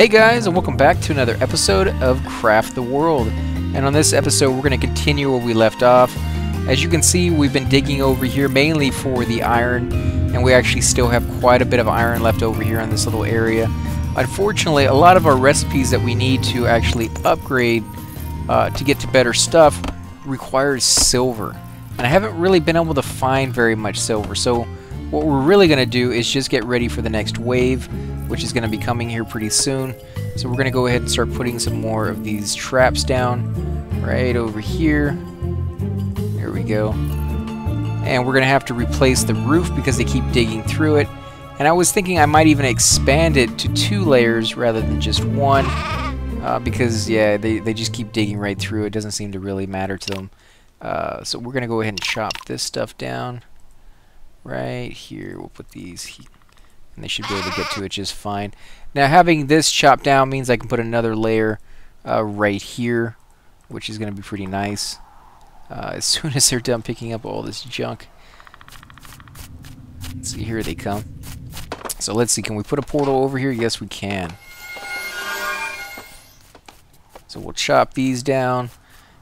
Hey guys, and welcome back to another episode of Craft the World. And on this episode, we're going to continue where we left off. As you can see, we've been digging over here mainly for the iron, and we actually still have quite a bit of iron left over here in this little area. Unfortunately, a lot of our recipes that we need to actually upgrade uh, to get to better stuff requires silver. And I haven't really been able to find very much silver, so what we're really going to do is just get ready for the next wave, which is going to be coming here pretty soon. So we're going to go ahead and start putting some more of these traps down right over here. There we go. And we're going to have to replace the roof because they keep digging through it. And I was thinking I might even expand it to two layers rather than just one. Uh, because, yeah, they, they just keep digging right through. It doesn't seem to really matter to them. Uh, so we're going to go ahead and chop this stuff down right here. We'll put these, and they should be able to get to it just fine. Now, having this chopped down means I can put another layer uh, right here, which is going to be pretty nice. Uh, as soon as they're done picking up all this junk. Let's see, here they come. So let's see, can we put a portal over here? Yes, we can. So we'll chop these down.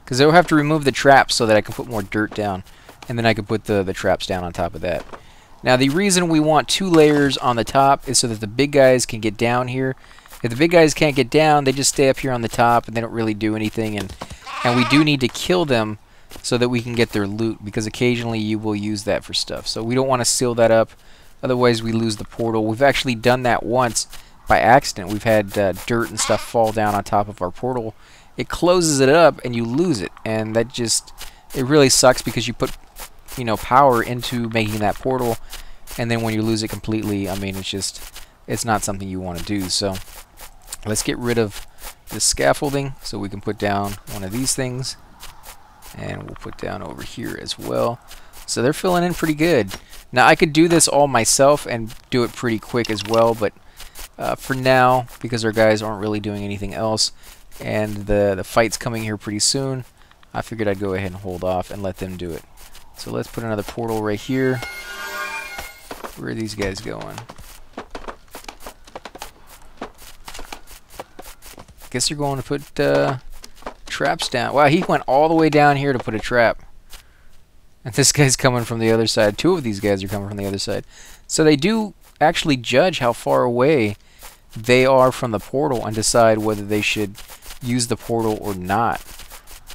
Because they'll have to remove the traps so that I can put more dirt down and then I can put the, the traps down on top of that. Now the reason we want two layers on the top is so that the big guys can get down here. If the big guys can't get down, they just stay up here on the top and they don't really do anything. And, and we do need to kill them so that we can get their loot because occasionally you will use that for stuff. So we don't want to seal that up, otherwise we lose the portal. We've actually done that once by accident. We've had uh, dirt and stuff fall down on top of our portal. It closes it up and you lose it, and that just it really sucks because you put you know, power into making that portal, and then when you lose it completely, I mean, it's just, it's not something you want to do. So let's get rid of the scaffolding so we can put down one of these things, and we'll put down over here as well. So they're filling in pretty good. Now I could do this all myself and do it pretty quick as well, but uh, for now, because our guys aren't really doing anything else, and the, the fight's coming here pretty soon, I figured I'd go ahead and hold off and let them do it. So let's put another portal right here. Where are these guys going? I guess they're going to put uh, traps down. Wow, he went all the way down here to put a trap. And this guy's coming from the other side. Two of these guys are coming from the other side. So they do actually judge how far away they are from the portal and decide whether they should use the portal or not.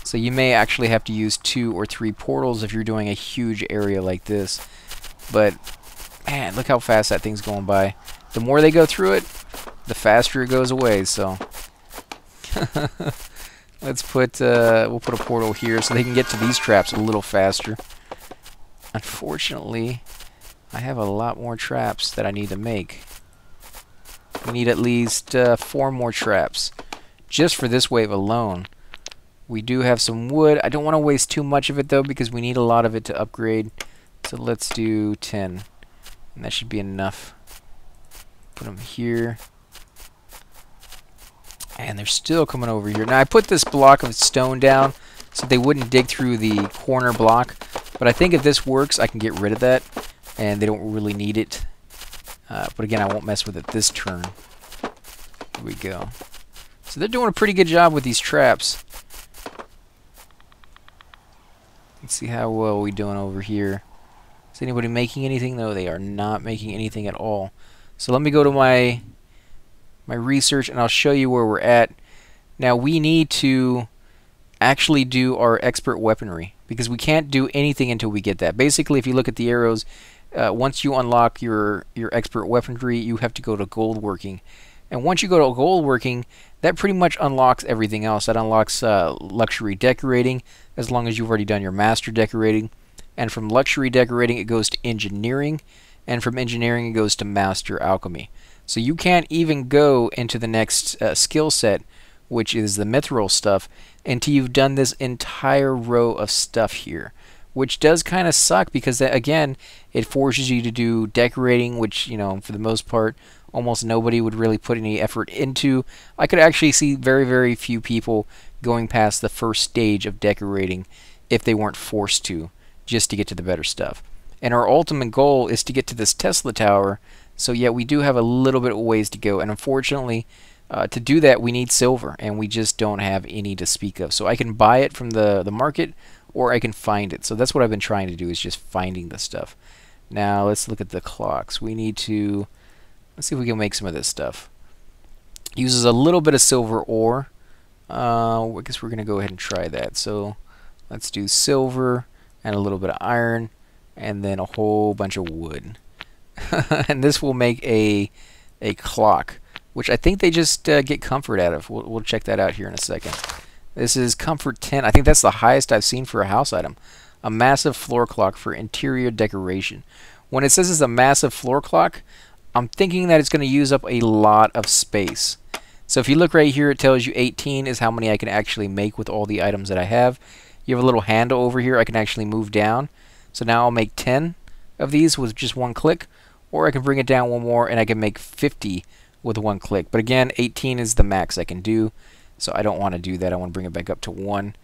So you may actually have to use two or three portals if you're doing a huge area like this. But, man, look how fast that thing's going by. The more they go through it, the faster it goes away, so... Let's put, uh, we'll put a portal here so they can get to these traps a little faster. Unfortunately, I have a lot more traps that I need to make. We need at least uh, four more traps just for this wave alone. We do have some wood. I don't want to waste too much of it, though, because we need a lot of it to upgrade. So let's do 10. And that should be enough. Put them here. And they're still coming over here. Now, I put this block of stone down so they wouldn't dig through the corner block. But I think if this works, I can get rid of that. And they don't really need it. Uh, but again, I won't mess with it this turn. Here we go. So they're doing a pretty good job with these traps. Let's see how well we doing over here. Is anybody making anything? No, they are not making anything at all. So let me go to my my research and I'll show you where we're at. Now we need to actually do our expert weaponry because we can't do anything until we get that. Basically, if you look at the arrows, uh, once you unlock your your expert weaponry, you have to go to gold working. And once you go to gold working, that pretty much unlocks everything else. That unlocks uh, luxury decorating, as long as you've already done your master decorating. And from luxury decorating, it goes to engineering. And from engineering, it goes to master alchemy. So you can't even go into the next uh, skill set, which is the mithril stuff, until you've done this entire row of stuff here. Which does kind of suck because, that, again, it forces you to do decorating, which, you know, for the most part, almost nobody would really put any effort into. I could actually see very, very few people going past the first stage of decorating if they weren't forced to, just to get to the better stuff. And our ultimate goal is to get to this Tesla tower, so yeah, we do have a little bit of ways to go. And unfortunately, Uh, to do that, we need silver, and we just don't have any to speak of. So I can buy it from the, the market, or I can find it. So that's what I've been trying to do, is just finding the stuff. Now, let's look at the clocks. We need to... Let's see if we can make some of this stuff. Uses a little bit of silver ore. Uh, I guess we're going to go ahead and try that. So let's do silver and a little bit of iron and then a whole bunch of wood. and this will make a a clock, which I think they just uh, get comfort out of. We'll, we'll check that out here in a second. This is comfort 10. I think that's the highest I've seen for a house item. A massive floor clock for interior decoration. When it says it's a massive floor clock, I'm thinking that it's going to use up a lot of space. So if you look right here, it tells you 18 is how many I can actually make with all the items that I have. You have a little handle over here I can actually move down. So now I'll make 10 of these with just one click, or I can bring it down one more and I can make 50 with one click. But again, 18 is the max I can do, so I don't want to do that. I want to bring it back up to 1.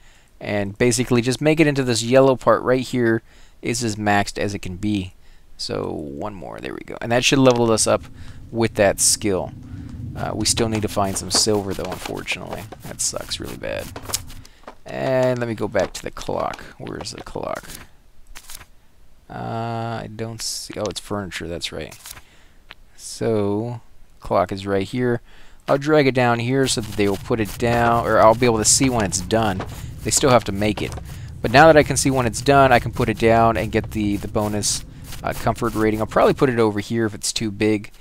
And basically just make it into this yellow part right here is as maxed as it can be. So one more, there we go. And that should level us up with that skill. Uh, we still need to find some silver though, unfortunately. That sucks really bad. And let me go back to the clock. Where's the clock? Uh, I don't see... Oh, it's furniture, that's right. So, clock is right here. I'll drag it down here so that they will put it down, or I'll be able to see when it's done. They still have to make it. But now that I can see when it's done, I can put it down and get the, the bonus uh, comfort rating. I'll probably put it over here if it's too big.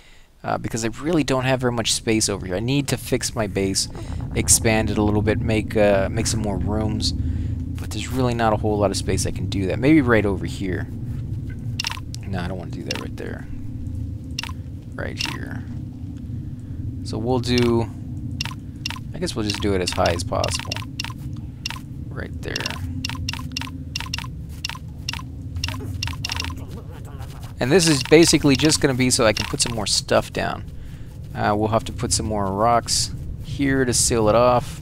Uh, because I really don't have very much space over here. I need to fix my base, expand it a little bit, make uh, make some more rooms, but there's really not a whole lot of space I can do that. Maybe right over here. No, I don't want to do that right there. Right here. So we'll do... I guess we'll just do it as high as possible. Right there. And this is basically just going to be so I can put some more stuff down. Uh, we'll have to put some more rocks here to seal it off.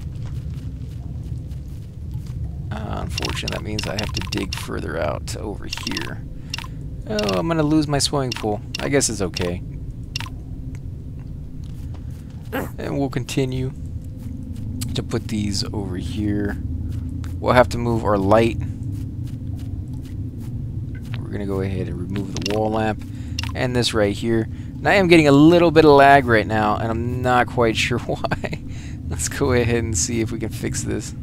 Uh, unfortunately, that means I have to dig further out over here. Oh, I'm going to lose my swimming pool. I guess it's okay. And we'll continue to put these over here. We'll have to move our light going to go ahead and remove the wall lamp and this right here. And I am getting a little bit of lag right now, and I'm not quite sure why. Let's go ahead and see if we can fix this.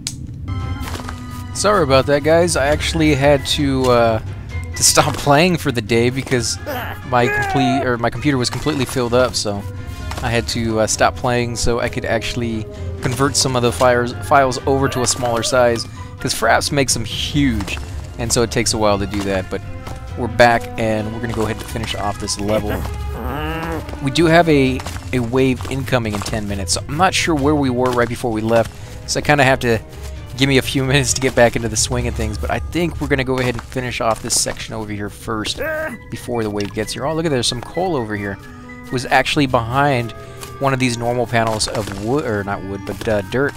Sorry about that, guys. I actually had to uh, to stop playing for the day because my complete or my computer was completely filled up. So I had to uh, stop playing so I could actually convert some of the files files over to a smaller size because Fraps makes them huge, and so it takes a while to do that. But we're back and we're going to go ahead and finish off this level. We do have a, a wave incoming in 10 minutes, so I'm not sure where we were right before we left, so I kind of have to give me a few minutes to get back into the swing of things, but I think we're going to go ahead and finish off this section over here first before the wave gets here. Oh, look at there's some coal over here. It was actually behind one of these normal panels of wood, or not wood, but uh, dirt.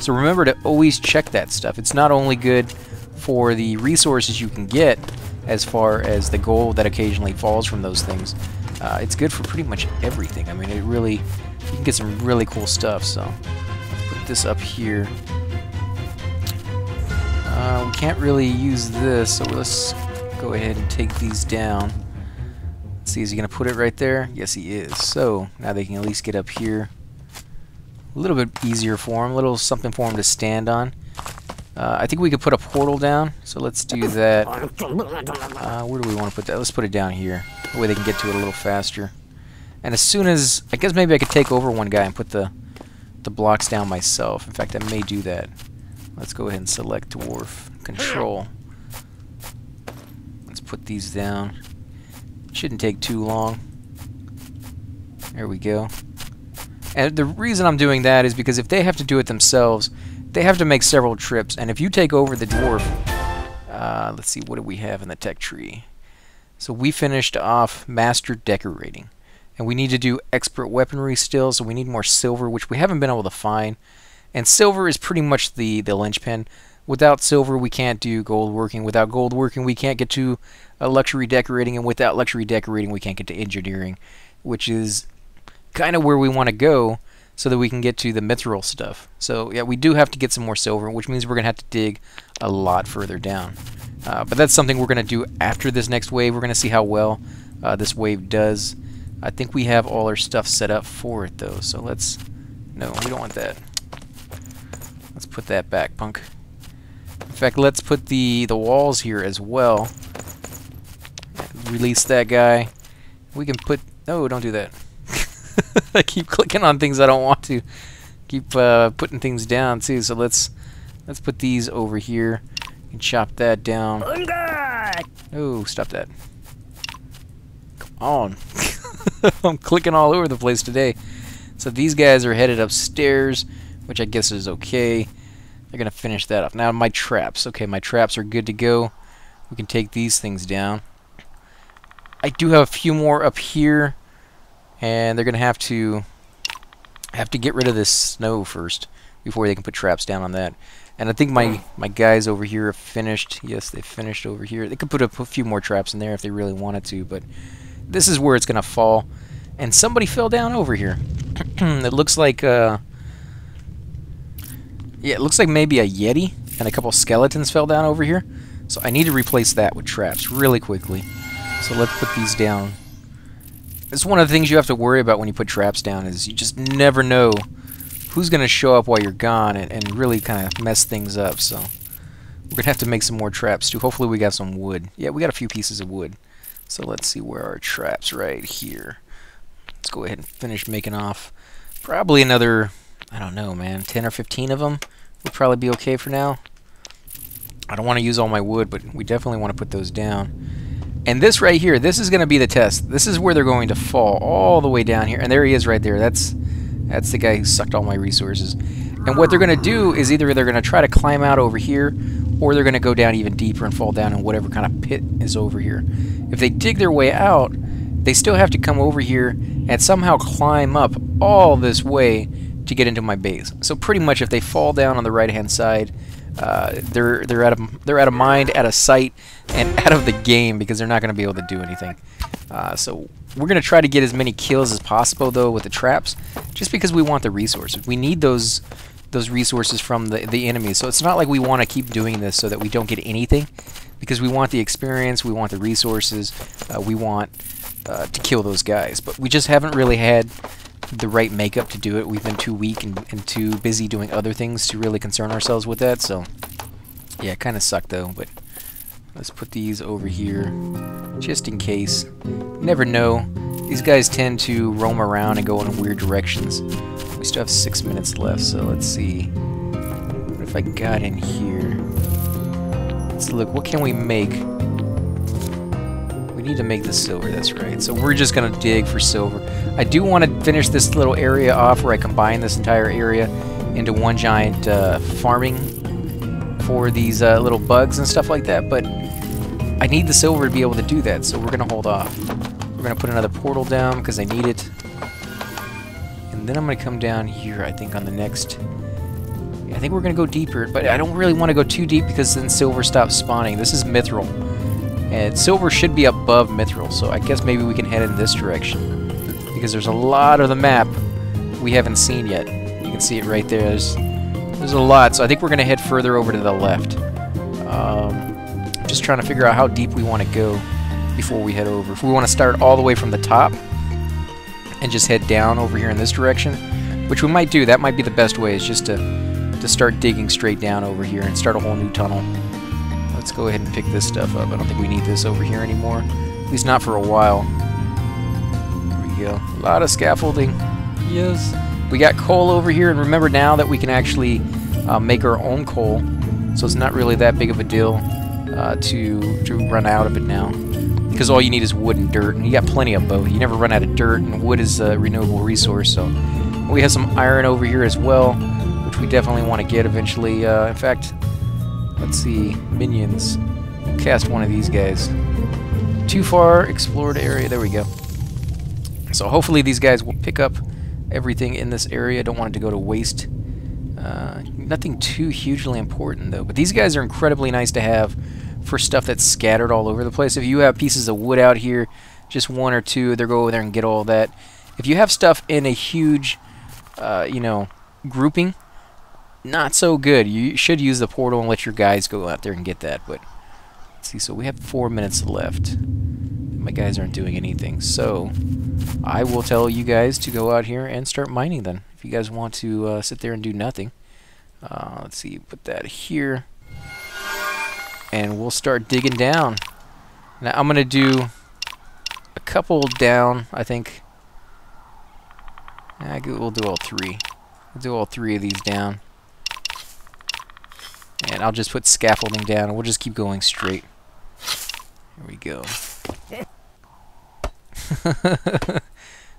So remember to always check that stuff. It's not only good for the resources you can get, as far as the gold that occasionally falls from those things. Uh, it's good for pretty much everything. I mean, it really, you can get some really cool stuff. So let's put this up here. Uh, we can't really use this, so let's go ahead and take these down. Let's see, is he going to put it right there? Yes, he is. So now they can at least get up here. A little bit easier for him, a little something for him to stand on. Uh, I think we could put a portal down, so let's do that. Uh, where do we want to put that? Let's put it down here. That way they can get to it a little faster. And as soon as... I guess maybe I could take over one guy and put the, the blocks down myself. In fact, I may do that. Let's go ahead and select Dwarf. Control. Let's put these down. Shouldn't take too long. There we go. And the reason I'm doing that is because if they have to do it themselves, they have to make several trips, and if you take over the dwarf, uh, let's see, what do we have in the tech tree? So we finished off master decorating, and we need to do expert weaponry still, so we need more silver, which we haven't been able to find. And silver is pretty much the, the linchpin. Without silver, we can't do gold working. Without gold working, we can't get to uh, luxury decorating, and without luxury decorating, we can't get to engineering, which is kind of where we want to go so that we can get to the mithril stuff. So yeah, we do have to get some more silver, which means we're going to have to dig a lot further down. Uh, but that's something we're going to do after this next wave. We're going to see how well uh, this wave does. I think we have all our stuff set up for it, though. So let's... No, we don't want that. Let's put that back, punk. In fact, let's put the, the walls here as well. Release that guy. We can put... No, don't do that. I keep clicking on things I don't want to. Keep uh, putting things down, too. So let's let's put these over here and chop that down. Oh, stop that. Come on. I'm clicking all over the place today. So these guys are headed upstairs, which I guess is okay. They're going to finish that up. Now my traps. Okay, my traps are good to go. We can take these things down. I do have a few more up here, and they're going to have to have to get rid of this snow first before they can put traps down on that. And I think my, my guys over here have finished. Yes, they finished over here. They could put a, a few more traps in there if they really wanted to, but this is where it's going to fall. And somebody fell down over here. it looks like, uh, yeah, it looks like maybe a Yeti and a couple skeletons fell down over here. So I need to replace that with traps really quickly. So let's put these down. It's one of the things you have to worry about when you put traps down is you just never know who's going to show up while you're gone and, and really kind of mess things up. So we're going to have to make some more traps too. Hopefully we got some wood. Yeah, we got a few pieces of wood. So let's see where our traps right here. Let's go ahead and finish making off. Probably another, I don't know, man, 10 or 15 of them would probably be okay for now. I don't want to use all my wood, but we definitely want to put those down. And this right here, this is going to be the test. This is where they're going to fall all the way down here. And there he is right there. That's that's the guy who sucked all my resources. And what they're going to do is either they're going to try to climb out over here, or they're going to go down even deeper and fall down in whatever kind of pit is over here. If they dig their way out, they still have to come over here and somehow climb up all this way to get into my base. So pretty much if they fall down on the right hand side, uh, they're they're out of they're out of mind, out of sight, and out of the game because they're not going to be able to do anything. Uh, so we're going to try to get as many kills as possible though with the traps, just because we want the resources. We need those those resources from the the enemies. So it's not like we want to keep doing this so that we don't get anything, because we want the experience, we want the resources, uh, we want uh, to kill those guys. But we just haven't really had the right makeup to do it. We've been too weak and, and too busy doing other things to really concern ourselves with that. So yeah, it kind of sucked though. But let's put these over here just in case. Never know. These guys tend to roam around and go in weird directions. We still have six minutes left, so let's see. What if I got in here? Let's look. What can we make? Need to make the silver, that's right. So we're just going to dig for silver. I do want to finish this little area off where I combine this entire area into one giant uh, farming for these uh, little bugs and stuff like that, but I need the silver to be able to do that, so we're going to hold off. We're going to put another portal down because I need it. And then I'm going to come down here, I think, on the next... I think we're going to go deeper, but I don't really want to go too deep because then silver stops spawning. This is mithril. And silver should be above mithril, so I guess maybe we can head in this direction. Because there's a lot of the map we haven't seen yet. You can see it right there. There's, there's a lot, so I think we're going to head further over to the left. Um, just trying to figure out how deep we want to go before we head over. If we want to start all the way from the top and just head down over here in this direction, which we might do, that might be the best way, is just to, to start digging straight down over here and start a whole new tunnel. Let's go ahead and pick this stuff up. I don't think we need this over here anymore. At least not for a while. There we go. A lot of scaffolding. Yes. We got coal over here, and remember now that we can actually uh, make our own coal, so it's not really that big of a deal uh, to, to run out of it now. Because all you need is wood and dirt, and you got plenty of both. You never run out of dirt, and wood is a renewable resource, so... We have some iron over here as well, which we definitely want to get eventually. Uh, in fact, Let's see. Minions. cast one of these guys. Too far explored area. There we go. So hopefully these guys will pick up everything in this area. I don't want it to go to waste. Uh, nothing too hugely important though. But these guys are incredibly nice to have for stuff that's scattered all over the place. If you have pieces of wood out here, just one or two, they'll go over there and get all that. If you have stuff in a huge uh, you know, grouping, not so good. You should use the portal and let your guys go out there and get that. But let's see. So we have four minutes left. My guys aren't doing anything. So I will tell you guys to go out here and start mining then. If you guys want to uh, sit there and do nothing. Uh, let's see. Put that here. And we'll start digging down. Now I'm going to do a couple down, I think. we'll do all three. We'll do all three of these down. And I'll just put scaffolding down, and we'll just keep going straight. Here we go.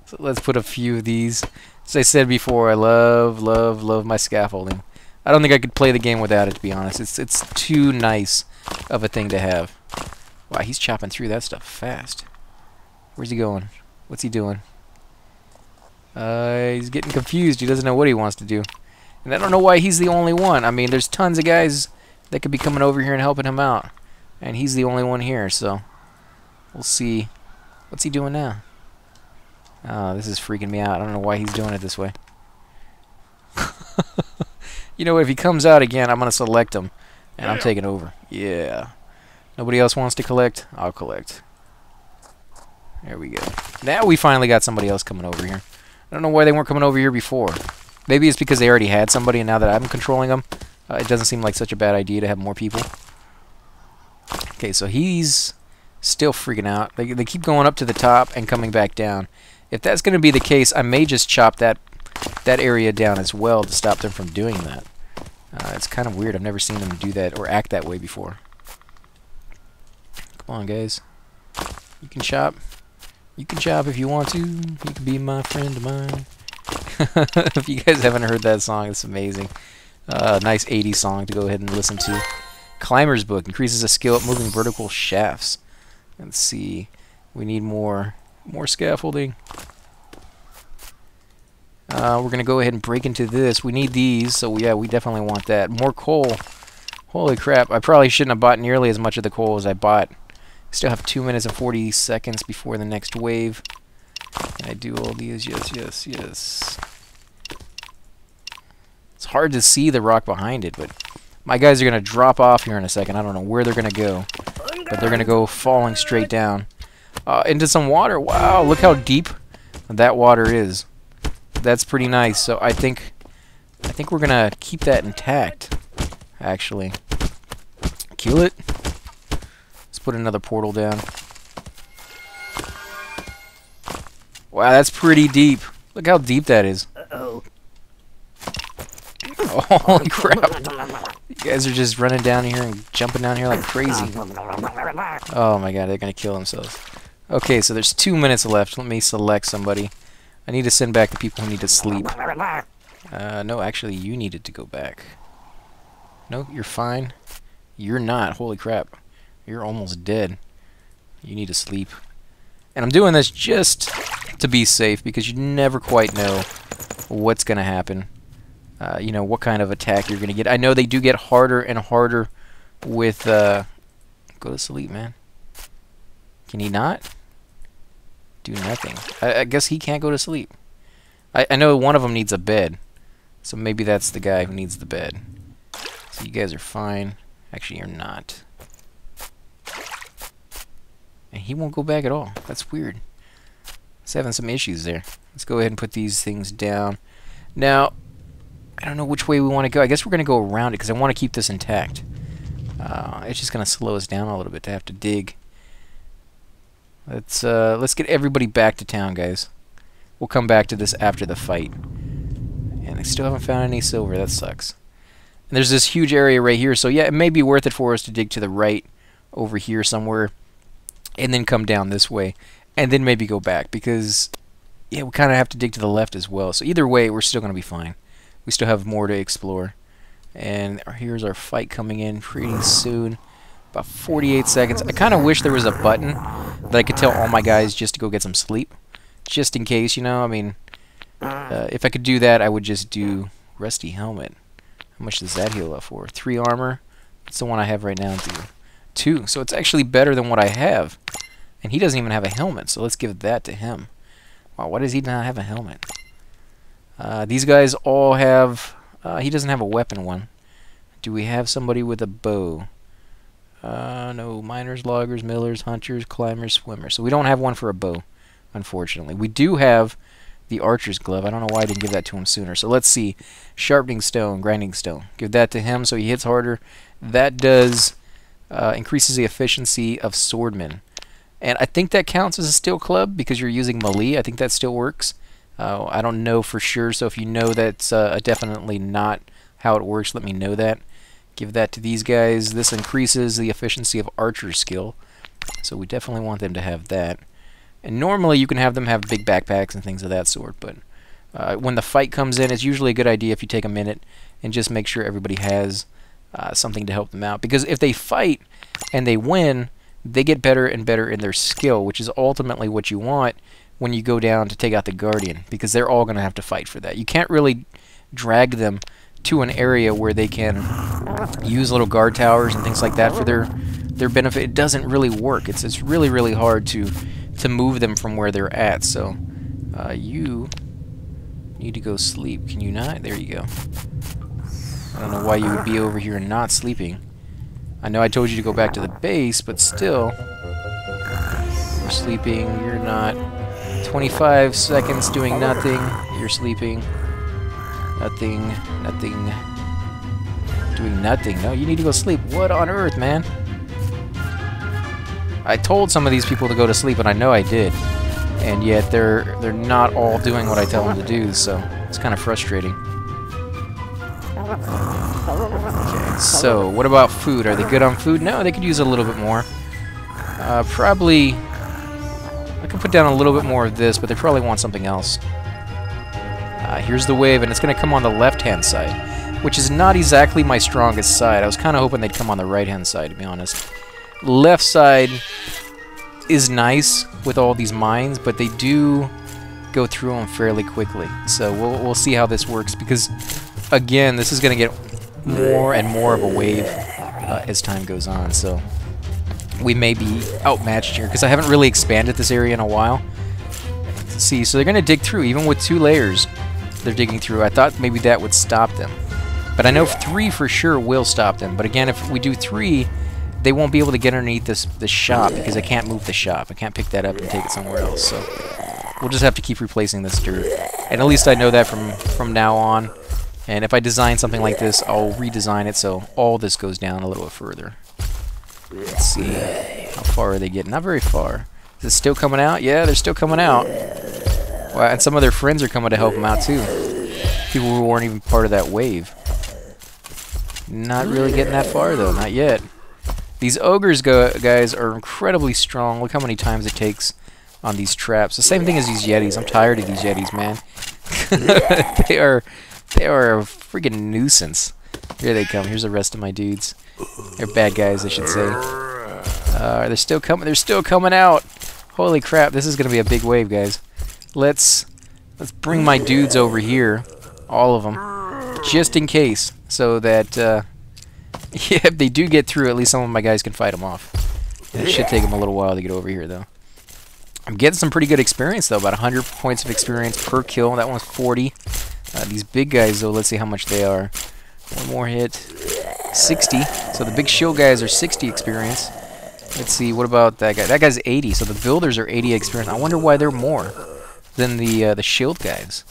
so let's put a few of these. As I said before, I love, love, love my scaffolding. I don't think I could play the game without it, to be honest. It's it's too nice of a thing to have. Wow, he's chopping through that stuff fast. Where's he going? What's he doing? Uh, he's getting confused. He doesn't know what he wants to do. And I don't know why he's the only one. I mean, there's tons of guys that could be coming over here and helping him out. And he's the only one here, so we'll see. What's he doing now? Oh, this is freaking me out. I don't know why he's doing it this way. you know, if he comes out again, I'm going to select him. And I'm taking over. Yeah. Nobody else wants to collect? I'll collect. There we go. Now we finally got somebody else coming over here. I don't know why they weren't coming over here before. Maybe it's because they already had somebody, and now that I'm controlling them, uh, it doesn't seem like such a bad idea to have more people. Okay, so he's still freaking out. They, they keep going up to the top and coming back down. If that's going to be the case, I may just chop that that area down as well to stop them from doing that. Uh, it's kind of weird. I've never seen them do that or act that way before. Come on, guys. You can chop. You can chop if you want to. You can be my friend of mine. if you guys haven't heard that song, it's amazing. Uh, nice 80s song to go ahead and listen to. Climber's Book increases the skill at moving vertical shafts. Let's see. We need more more scaffolding. Uh, we're going to go ahead and break into this. We need these, so yeah, we definitely want that. More coal. Holy crap, I probably shouldn't have bought nearly as much of the coal as I bought. Still have 2 minutes and 40 seconds before the next wave. I do all these? Yes, yes, yes. It's hard to see the rock behind it, but my guys are going to drop off here in a second. I don't know where they're going to go, but they're going to go falling straight down uh, into some water. Wow, look how deep that water is. That's pretty nice. So I think I think we're going to keep that intact, actually. Kill it. Let's put another portal down. Wow, that's pretty deep. Look how deep that is. Uh-oh. Holy crap. You guys are just running down here and jumping down here like crazy. Oh my god, they're going to kill themselves. Okay, so there's two minutes left. Let me select somebody. I need to send back the people who need to sleep. Uh, no, actually, you needed to go back. No, you're fine. You're not. Holy crap. You're almost dead. You need to sleep. And I'm doing this just to be safe because you never quite know what's going to happen. Uh, you know, what kind of attack you're going to get. I know they do get harder and harder with... Uh, go to sleep, man. Can he not? Do nothing. I, I guess he can't go to sleep. I, I know one of them needs a bed. So maybe that's the guy who needs the bed. So you guys are fine. Actually, you're not. And he won't go back at all. That's weird. He's having some issues there. Let's go ahead and put these things down. Now, I don't know which way we want to go. I guess we're going to go around it because I want to keep this intact. Uh, it's just going to slow us down a little bit to have to dig. Let's uh, let's get everybody back to town, guys. We'll come back to this after the fight. And I still haven't found any silver. That sucks. And there's this huge area right here, so yeah, it may be worth it for us to dig to the right over here somewhere and then come down this way, and then maybe go back, because, yeah, we kind of have to dig to the left as well. So either way, we're still going to be fine. We still have more to explore. And here's our fight coming in pretty soon. About 48 seconds. I kind of wish there was a button that I could tell all my guys just to go get some sleep. Just in case, you know, I mean, uh, if I could do that, I would just do Rusty Helmet. How much does that heal up for? Three armor. That's the one I have right now. Two. Two. So it's actually better than what I have. And he doesn't even have a helmet, so let's give that to him. Wow, why does he not have a helmet? Uh, these guys all have... Uh, he doesn't have a weapon one. Do we have somebody with a bow? Uh, no, miners, loggers, millers, hunters, climbers, swimmers. So we don't have one for a bow, unfortunately. We do have the archer's glove. I don't know why I didn't give that to him sooner. So let's see. Sharpening stone, grinding stone. Give that to him so he hits harder. That does uh, increases the efficiency of swordmen. And I think that counts as a steel club because you're using melee. I think that still works. Uh, I don't know for sure, so if you know that's uh, definitely not how it works, let me know that. Give that to these guys. This increases the efficiency of archer skill. So we definitely want them to have that. And normally you can have them have big backpacks and things of that sort, but uh, when the fight comes in, it's usually a good idea if you take a minute and just make sure everybody has uh, something to help them out. Because if they fight and they win, they get better and better in their skill, which is ultimately what you want when you go down to take out the Guardian, because they're all going to have to fight for that. You can't really drag them to an area where they can use little guard towers and things like that for their their benefit. It doesn't really work. It's it's really really hard to to move them from where they're at. So uh, you need to go sleep. Can you not? There you go. I don't know why you would be over here and not sleeping. I know I told you to go back to the base, but still. You're sleeping. You're not. 25 seconds doing nothing. You're sleeping. Nothing, nothing, doing nothing. No, you need to go sleep. What on earth, man? I told some of these people to go to sleep, and I know I did. And yet they're they're not all doing what I tell them to do, so it's kind of frustrating. Okay, so what about food? Are they good on food? No, they could use a little bit more. Uh, probably... I could put down a little bit more of this, but they probably want something else. Uh, here's the wave, and it's going to come on the left-hand side, which is not exactly my strongest side. I was kind of hoping they'd come on the right-hand side, to be honest. Left side is nice with all these mines, but they do go through them fairly quickly. So we'll, we'll see how this works, because, again, this is going to get more and more of a wave uh, as time goes on, so we may be outmatched here, because I haven't really expanded this area in a while. Let's see, so they're going to dig through, even with two layers they're digging through. I thought maybe that would stop them. But I know three for sure will stop them. But again, if we do three, they won't be able to get underneath this, this shop because I can't move the shop. I can't pick that up and take it somewhere else. So we'll just have to keep replacing this dirt. And at least I know that from, from now on. And if I design something like this, I'll redesign it so all this goes down a little bit further. Let's see. How far are they getting? Not very far. Is it still coming out? Yeah, they're still coming out. Well, and some of their friends are coming to help them out too. People who weren't even part of that wave. Not really getting that far though, not yet. These ogres go guys are incredibly strong. Look how many times it takes on these traps. The same thing as these yetis. I'm tired of these yetis, man. they are they are a freaking nuisance. Here they come. Here's the rest of my dudes. They're bad guys, I should say. Uh, they're still coming. They're still coming out. Holy crap! This is gonna be a big wave, guys. Let's let's bring my dudes over here, all of them, just in case, so that uh, yeah, if they do get through, at least some of my guys can fight them off. It should take them a little while to get over here, though. I'm getting some pretty good experience, though. About 100 points of experience per kill. That one's 40. Uh, these big guys, though, let's see how much they are. One more hit. 60. So the big shield guys are 60 experience. Let's see, what about that guy? That guy's 80, so the builders are 80 experience. I wonder why they're more than the uh, the shield guys.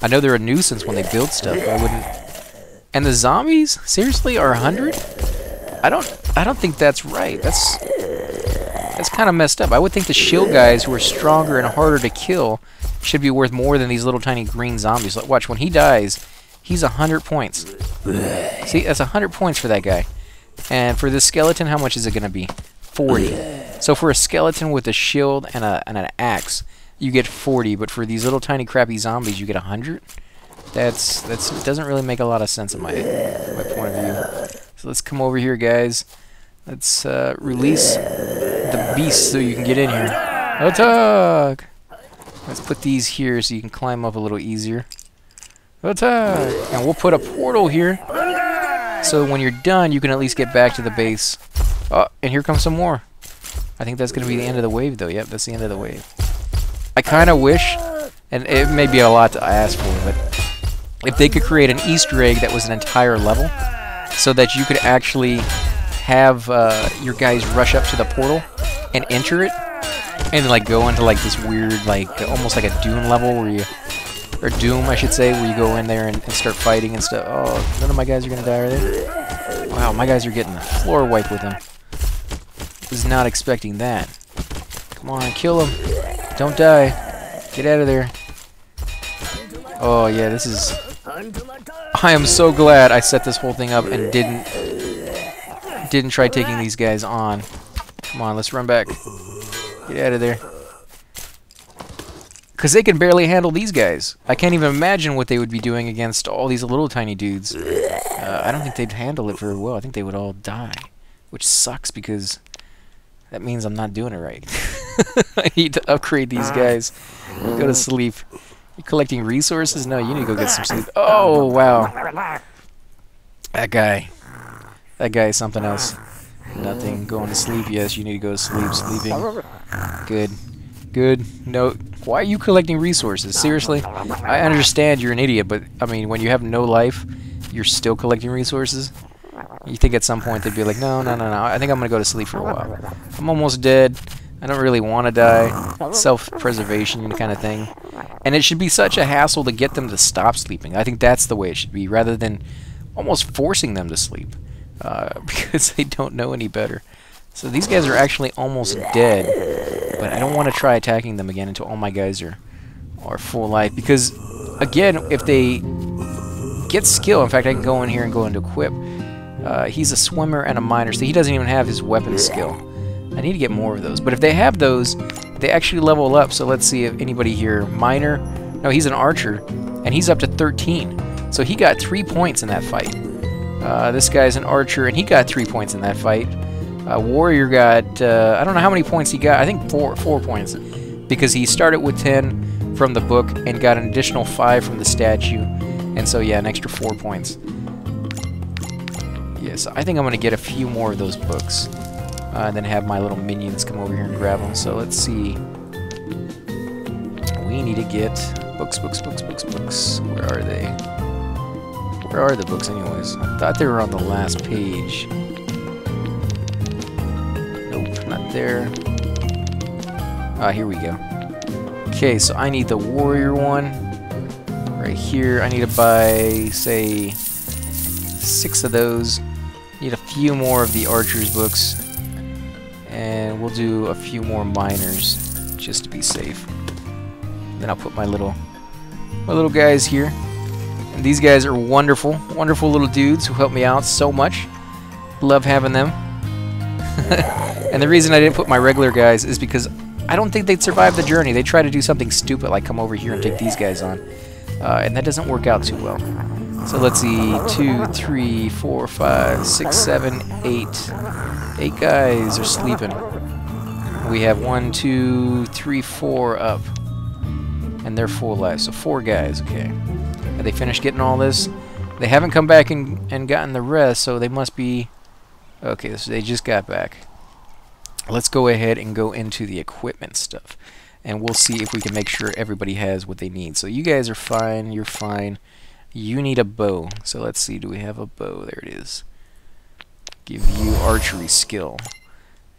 I know they're a nuisance when they build stuff. I wouldn't. And the zombies seriously are 100? I don't I don't think that's right. That's that's kind of messed up. I would think the shield guys who are stronger and harder to kill should be worth more than these little tiny green zombies. Like, watch when he dies, he's 100 points. See, that's 100 points for that guy. And for this skeleton, how much is it going to be? 40. So for a skeleton with a shield and a and an axe, you get 40, but for these little tiny crappy zombies, you get 100. That's that's doesn't really make a lot of sense in my my point of view. So let's come over here, guys. Let's uh, release the beast so you can get in here. Attack! Let's put these here so you can climb up a little easier. And we'll put a portal here. So when you're done, you can at least get back to the base. Oh, and here comes some more. I think that's going to be the end of the wave, though. Yep, that's the end of the wave. I kind of wish, and it may be a lot to ask for, but if they could create an Easter egg that was an entire level, so that you could actually have uh, your guys rush up to the portal and enter it, and then like go into like this weird, like almost like a Doom level where you, or Doom I should say, where you go in there and, and start fighting and stuff. Oh, none of my guys are gonna die, are they? Wow, my guys are getting the floor wiped with them. Was not expecting that. Come on, kill him. Don't die. Get out of there. Oh yeah, this is I am so glad I set this whole thing up and didn't didn't try taking these guys on. Come on, let's run back. Get out of there. Because they can barely handle these guys. I can't even imagine what they would be doing against all these little tiny dudes. Uh, I don't think they'd handle it very well. I think they would all die. Which sucks because that means I'm not doing it right. I need to upgrade these guys. Go to sleep. You collecting resources? No, you need to go get some sleep. Oh, wow. That guy. That guy is something else. Nothing. Going to sleep. Yes, you need to go to sleep. Sleeping. Good. Good. No. Why are you collecting resources? Seriously? I understand you're an idiot, but, I mean, when you have no life, you're still collecting resources? You think at some point they'd be like, no, no, no, no, I think I'm going to go to sleep for a while. I'm almost dead. I don't really want to die. Self-preservation kind of thing. And it should be such a hassle to get them to stop sleeping. I think that's the way it should be, rather than almost forcing them to sleep. Uh, because they don't know any better. So these guys are actually almost dead. But I don't want to try attacking them again until all my guys are, are full life. Because, again, if they get skill, in fact, I can go in here and go into equip. Uh, he's a swimmer and a miner, so he doesn't even have his weapon skill. I need to get more of those. But if they have those, they actually level up. So let's see if anybody here... Miner? No, he's an archer, and he's up to 13. So he got 3 points in that fight. Uh, this guy's an archer, and he got 3 points in that fight. Uh, Warrior got... Uh, I don't know how many points he got. I think 4, four points. Because he started with 10 from the book and got an additional 5 from the statue. And so, yeah, an extra 4 points. Yes, I think I'm going to get a few more of those books. Uh, and then have my little minions come over here and grab them. So let's see. We need to get books, books, books, books, books. Where are they? Where are the books anyways? I thought they were on the last page. Nope, not there. Ah, here we go. Okay, so I need the warrior one. Right here, I need to buy, say, six of those. Need a few more of the archer's books. And we'll do a few more miners, just to be safe. Then I'll put my little, my little guys here. These guys are wonderful, wonderful little dudes who help me out so much. Love having them. and the reason I didn't put my regular guys is because I don't think they'd survive the journey. They try to do something stupid like come over here and take these guys on. Uh, and that doesn't work out too well. So let's see, two, three, four, five, six, seven, eight. Eight guys are sleeping. We have one, two, three, four up. And they're full life, so four guys, okay. They finished getting all this? They haven't come back and, and gotten the rest, so they must be... Okay, so they just got back. Let's go ahead and go into the equipment stuff. And we'll see if we can make sure everybody has what they need. So you guys are fine, you're fine. You need a bow. So let's see, do we have a bow? There it is. Give you archery skill.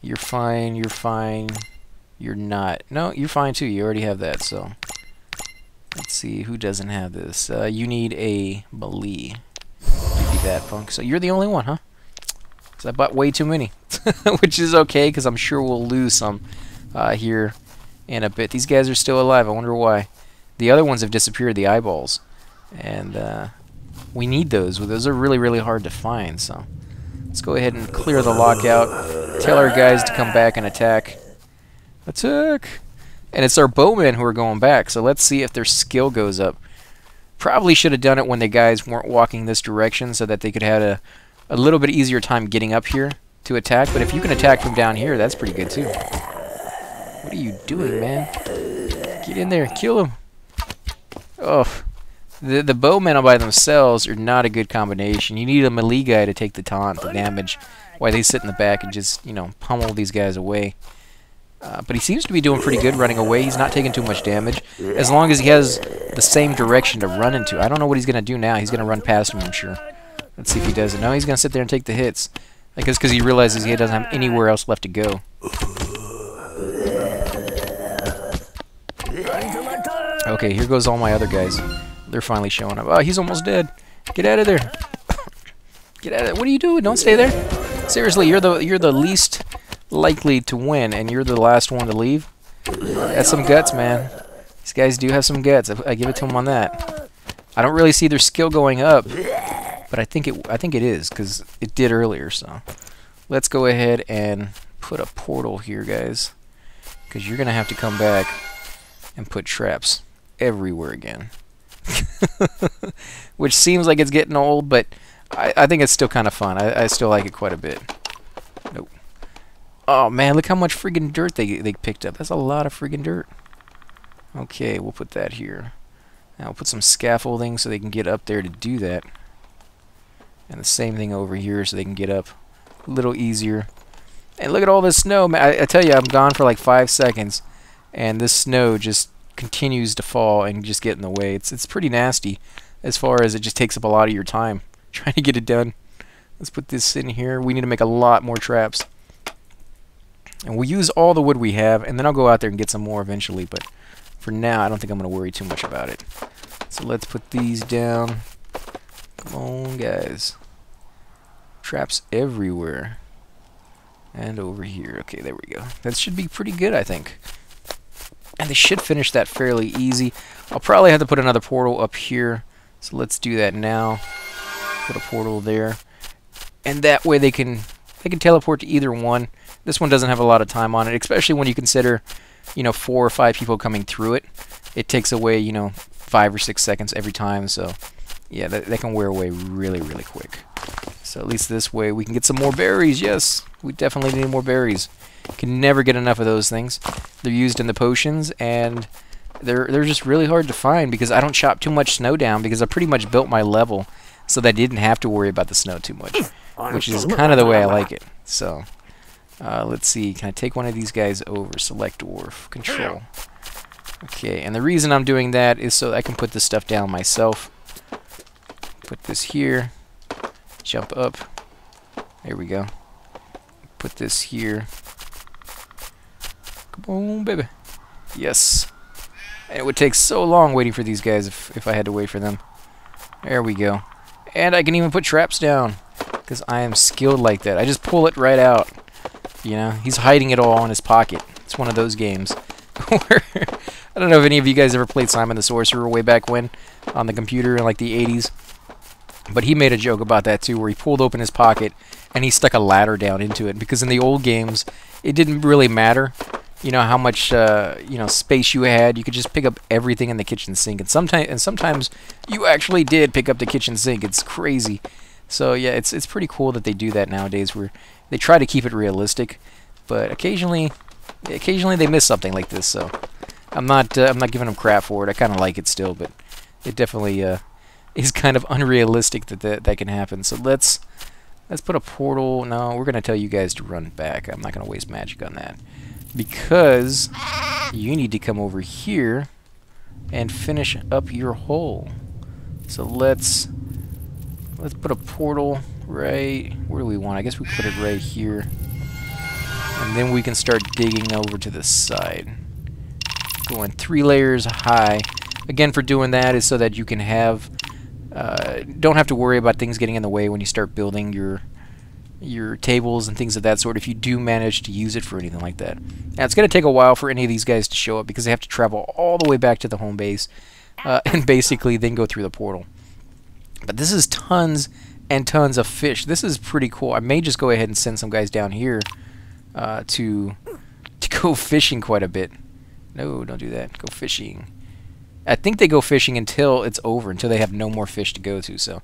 You're fine, you're fine. You're not. No, you're fine too. You already have that, so. Let's see, who doesn't have this? Uh, you need a you that, Punk. So you're the only one, huh? Because I bought way too many. Which is okay, because I'm sure we'll lose some uh, here in a bit. These guys are still alive. I wonder why. The other ones have disappeared, the eyeballs. And uh, we need those. Those are really, really hard to find. So let's go ahead and clear the lockout. Tell our guys to come back and attack. Attack! And it's our bowmen who are going back. So let's see if their skill goes up. Probably should have done it when the guys weren't walking this direction so that they could have a, a little bit easier time getting up here to attack. But if you can attack from down here, that's pretty good too. What are you doing, man? Get in there. Kill him. Oh. The, the bowmen by themselves are not a good combination. You need a melee guy to take the taunt, the damage, while they sit in the back and just, you know, pummel these guys away. Uh, but he seems to be doing pretty good running away. He's not taking too much damage. As long as he has the same direction to run into. I don't know what he's going to do now. He's going to run past him, I'm sure. Let's see if he does it. No, he's going to sit there and take the hits. I guess because he realizes he doesn't have anywhere else left to go. Okay, here goes all my other guys. They're finally showing up. Oh, he's almost dead. Get out of there. Get out of there. What are you doing? Don't stay there. Seriously, you're the you're the least likely to win, and you're the last one to leave. That's some guts, man. These guys do have some guts. I, I give it to them on that. I don't really see their skill going up, but I think it I think it is because it did earlier. So let's go ahead and put a portal here, guys, because you're gonna have to come back and put traps everywhere again. Which seems like it's getting old, but I, I think it's still kind of fun. I, I still like it quite a bit. Nope. Oh man, look how much friggin' dirt they they picked up. That's a lot of friggin' dirt. Okay, we'll put that here. Now we'll put some scaffolding so they can get up there to do that. And the same thing over here so they can get up a little easier. And look at all this snow, man. I, I tell you, I'm gone for like five seconds. And this snow just continues to fall and just get in the way. It's, it's pretty nasty as far as it just takes up a lot of your time trying to get it done. Let's put this in here. We need to make a lot more traps. And we'll use all the wood we have, and then I'll go out there and get some more eventually. But for now, I don't think I'm going to worry too much about it. So let's put these down. Come on, guys. Traps everywhere. And over here. Okay, there we go. That should be pretty good, I think. And they should finish that fairly easy. I'll probably have to put another portal up here. So let's do that now. Put a portal there. And that way they can they can teleport to either one. This one doesn't have a lot of time on it, especially when you consider, you know, four or five people coming through it. It takes away, you know, five or six seconds every time, so yeah, that, that can wear away really, really quick. So at least this way we can get some more berries, yes! We definitely need more berries. Can never get enough of those things. They're used in the potions, and they're they're just really hard to find because I don't chop too much snow down because I pretty much built my level so that I didn't have to worry about the snow too much, which is kind of the way I like it. So, uh, let's see. Can I take one of these guys over? Select dwarf. Control. Okay, and the reason I'm doing that is so I can put this stuff down myself. Put this here. Jump up. There we go. Put this here. Come on, baby. Yes. It would take so long waiting for these guys if, if I had to wait for them. There we go. And I can even put traps down. Because I am skilled like that. I just pull it right out. You know, he's hiding it all in his pocket. It's one of those games. I don't know if any of you guys ever played Simon the Sorcerer way back when on the computer in like the 80s. But he made a joke about that too, where he pulled open his pocket and he stuck a ladder down into it. Because in the old games, it didn't really matter you know how much uh, you know space you had. You could just pick up everything in the kitchen sink, and sometimes and sometimes you actually did pick up the kitchen sink. It's crazy. So yeah, it's it's pretty cool that they do that nowadays, where they try to keep it realistic, but occasionally, occasionally they miss something like this. So I'm not uh, I'm not giving them crap for it. I kind of like it still, but it definitely uh, is kind of unrealistic that, that that can happen. So let's let's put a portal. No, we're gonna tell you guys to run back. I'm not gonna waste magic on that because you need to come over here and finish up your hole. So let's let's put a portal right where do we want? I guess we put it right here. And then we can start digging over to the side. Going three layers high. Again, for doing that is so that you can have uh, don't have to worry about things getting in the way when you start building your your tables and things of that sort if you do manage to use it for anything like that. Now, it's going to take a while for any of these guys to show up because they have to travel all the way back to the home base uh, and basically then go through the portal. But this is tons and tons of fish. This is pretty cool. I may just go ahead and send some guys down here uh, to to go fishing quite a bit. No, don't do that. Go fishing. I think they go fishing until it's over, until they have no more fish to go to. So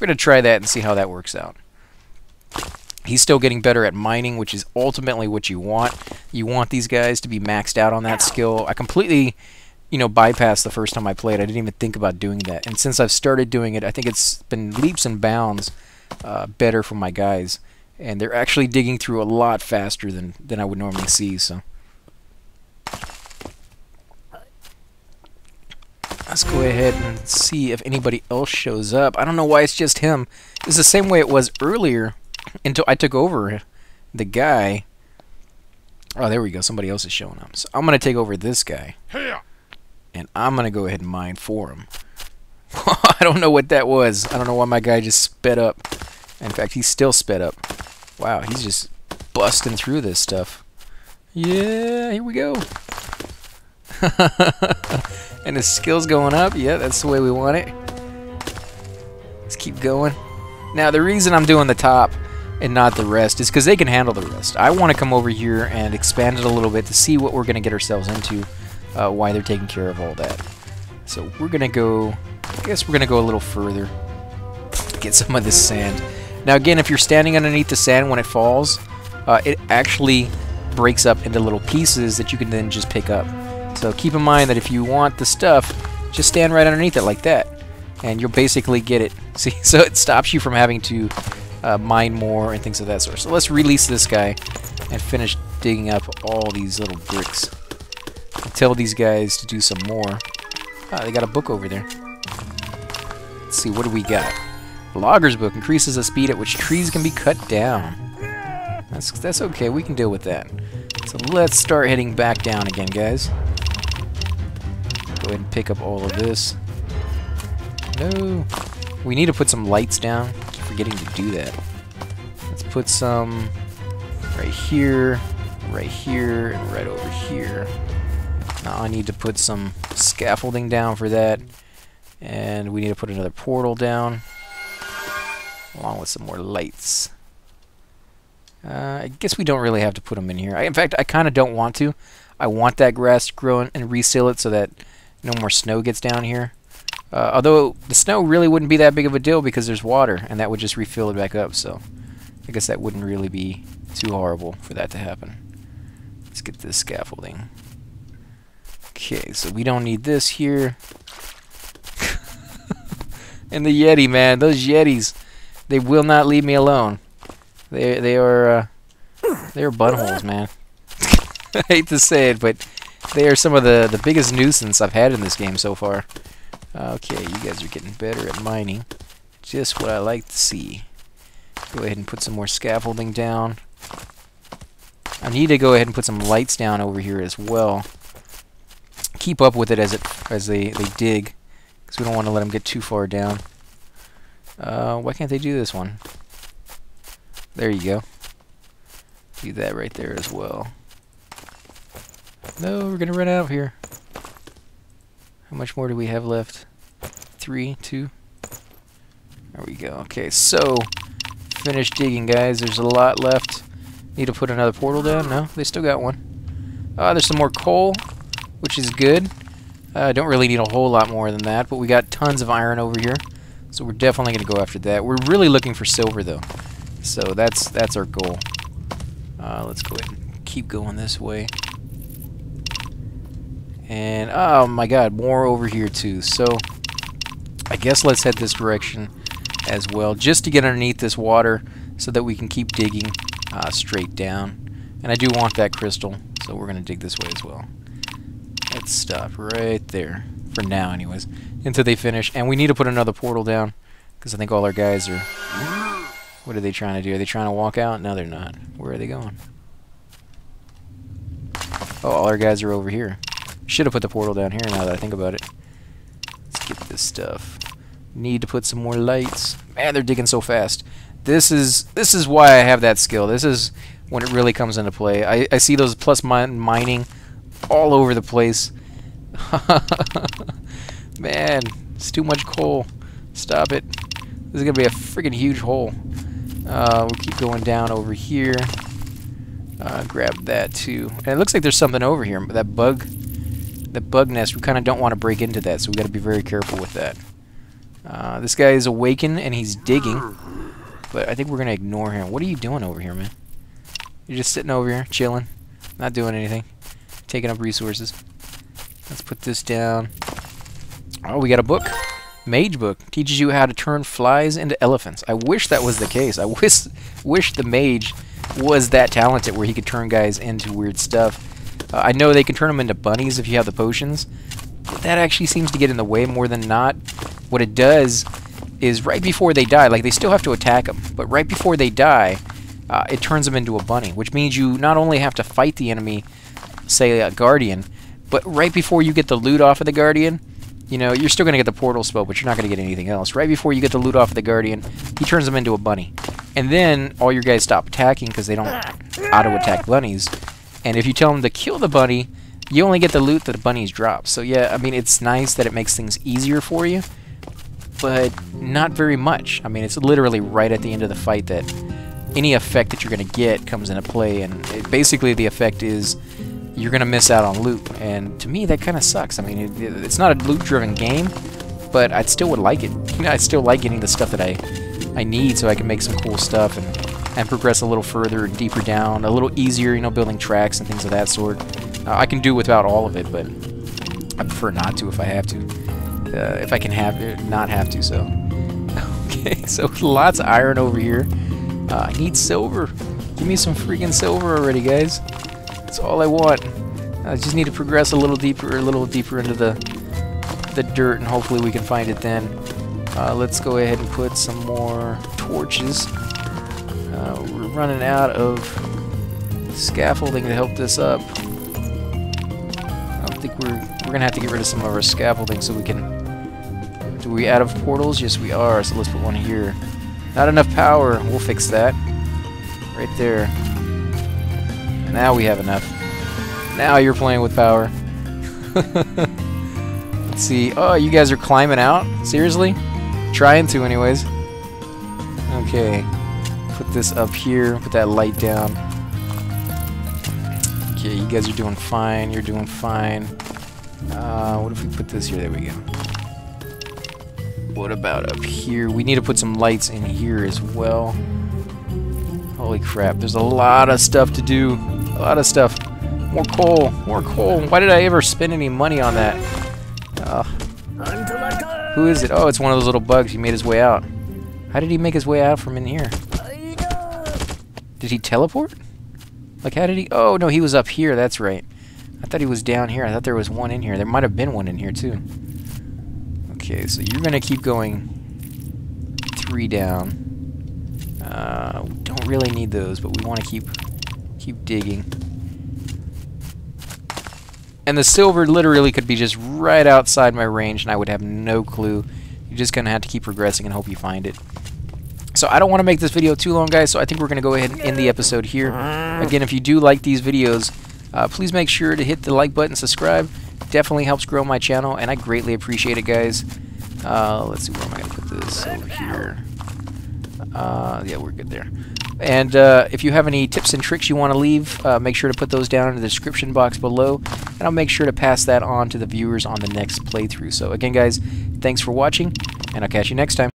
we're going to try that and see how that works out. He's still getting better at mining, which is ultimately what you want. You want these guys to be maxed out on that skill. I completely, you know, bypass the first time I played. I didn't even think about doing that. And since I've started doing it, I think it's been leaps and bounds uh, better for my guys. And they're actually digging through a lot faster than, than I would normally see, so... Let's go ahead and see if anybody else shows up. I don't know why it's just him. It's the same way it was earlier until I took over the guy. Oh, there we go. Somebody else is showing up. So I'm going to take over this guy. And I'm going to go ahead and mine for him. I don't know what that was. I don't know why my guy just sped up. In fact, he's still sped up. Wow, he's just busting through this stuff. Yeah, here we go. and his skill's going up. Yeah, that's the way we want it. Let's keep going. Now, the reason I'm doing the top and not the rest is because they can handle the rest. I want to come over here and expand it a little bit to see what we're going to get ourselves into, uh, why they're taking care of all that. So we're to go, I guess we're to go a little further get some of this sand. Now again, if you're standing underneath the sand when it falls, uh, it actually breaks up into little pieces that you can then just pick up. So keep in mind that if you want the stuff, just stand right underneath it like that, and you'll basically get it. See, so it stops you from having to uh, mine more and things of that sort. So let's release this guy and finish digging up all these little bricks. Tell these guys to do some more. Ah, they got a book over there. Let's see, what do we got? Logger's book increases the speed at which trees can be cut down. That's that's okay. We can deal with that. So let's start heading back down again, guys. Go ahead and pick up all of this. No. We need to put some lights down. Forgetting to do that. Let's put some right here, right here, and right over here. Now I need to put some scaffolding down for that. And we need to put another portal down. Along with some more lights. Uh, I guess we don't really have to put them in here. I, in fact, I kind of don't want to. I want that grass to grow and reseal it so that no more snow gets down here. Uh, although the snow really wouldn't be that big of a deal because there's water, and that would just refill it back up. So I guess that wouldn't really be too horrible for that to happen. Let's get this scaffolding. Okay, so we don't need this here. and the Yeti, man, those Yetis, they will not leave me alone. They they are uh, they are buttholes, man. I hate to say it, but they are some of the the biggest nuisance I've had in this game so far. Okay, you guys are getting better at mining. Just what I like to see. Go ahead and put some more scaffolding down. I need to go ahead and put some lights down over here as well. Keep up with it as it as they they dig, because we don't want to let them get too far down. Uh, why can't they do this one? There you go. Do that right there as well. No, we're gonna run out of here. How much more do we have left? Three, two. There we go. Okay, so finish digging, guys. There's a lot left. Need to put another portal down? No, they still got one. Uh, there's some more coal, which is good. I uh, don't really need a whole lot more than that, but we got tons of iron over here. So we're definitely going to go after that. We're really looking for silver, though. So that's that's our goal. Uh, let's go ahead and keep going this way. And, oh my god, more over here too. So, I guess let's head this direction as well, just to get underneath this water so that we can keep digging uh, straight down. And I do want that crystal, so we're going to dig this way as well. Let's stop right there, for now anyways, until they finish. And we need to put another portal down, because I think all our guys are what are they trying to do? Are they trying to walk out? No, they're not. Where are they going? Oh, all our guys are over here. Should have put the portal down here now that I think about it. Let's get this stuff. Need to put some more lights. Man, they're digging so fast. This is this is why I have that skill. This is when it really comes into play. I, I see those plus min mining all over the place. Man, it's too much coal. Stop it. This is going to be a freaking huge hole. Uh, we'll keep going down over here. Uh, grab that too. And it looks like there's something over here. That bug, that bug nest, we kind of don't want to break into that, so we got to be very careful with that. Uh, this guy is awakened and he's digging, but I think we're going to ignore him. What are you doing over here, man? You're just sitting over here, chilling, not doing anything, taking up resources. Let's put this down. Oh, we got a book. Mage book teaches you how to turn flies into elephants. I wish that was the case. I wish wish the mage was that talented where he could turn guys into weird stuff. Uh, I know they can turn them into bunnies if you have the potions, but that actually seems to get in the way more than not. What it does is right before they die, like they still have to attack them, but right before they die, uh, it turns them into a bunny, which means you not only have to fight the enemy, say a guardian, but right before you get the loot off of the guardian, you know, you're still going to get the portal spell, but you're not going to get anything else. Right before you get the loot off of the guardian, he turns them into a bunny. And then all your guys stop attacking because they don't auto-attack bunnies. And if you tell them to kill the bunny, you only get the loot that the bunnies drop. So yeah, I mean, it's nice that it makes things easier for you, but not very much. I mean, it's literally right at the end of the fight that any effect that you're going to get comes into play, and it, basically the effect is you're going to miss out on loot. And to me, that kind of sucks. I mean, it, it, it's not a loot-driven game, but I still would like it. I still like getting the stuff that I I need so I can make some cool stuff and and progress a little further and deeper down, a little easier, you know, building tracks and things of that sort. Uh, I can do without all of it, but I prefer not to if I have to. Uh, if I can have it, not have to, so. okay, so lots of iron over here. Uh, I need silver. Give me some freaking silver already, guys. That's all I want. I just need to progress a little deeper, a little deeper into the the dirt, and hopefully we can find it then. Uh, let's go ahead and put some more torches. Uh, we're running out of scaffolding to help this up. I don't think we're we're gonna have to get rid of some of our scaffolding so we can. Do we out of portals? Yes, we are. So let's put one here. Not enough power. We'll fix that. Right there. Now we have enough. Now you're playing with power. Let's see. Oh, you guys are climbing out? Seriously? Trying to, anyways. Okay. Put this up here. Put that light down. Okay, you guys are doing fine. You're doing fine. Uh, what if we put this here? There we go. What about up here? We need to put some lights in here as well. Holy crap, there's a lot of stuff to do. A lot of stuff. More coal, more coal. Why did I ever spend any money on that? Who is it? Oh, it's one of those little bugs. He made his way out. How did he make his way out from in here? Did he teleport? Like, how did he... Oh, no, he was up here. That's right. I thought he was down here. I thought there was one in here. There might have been one in here, too. Okay, so you're going to keep going three down. Uh, we don't really need those, but we want to keep keep digging. And the silver literally could be just right outside my range, and I would have no clue. You're just going to have to keep progressing and hope you find it. So I don't want to make this video too long, guys, so I think we're going to go ahead and end the episode here. Again, if you do like these videos, uh, please make sure to hit the like button, subscribe. Definitely helps grow my channel, and I greatly appreciate it, guys. Uh, let's see, where am I going to put this? Over here. Uh, yeah, we're good there. And uh, if you have any tips and tricks you want to leave, uh, make sure to put those down in the description box below, and I'll make sure to pass that on to the viewers on the next playthrough. So again, guys, thanks for watching, and I'll catch you next time.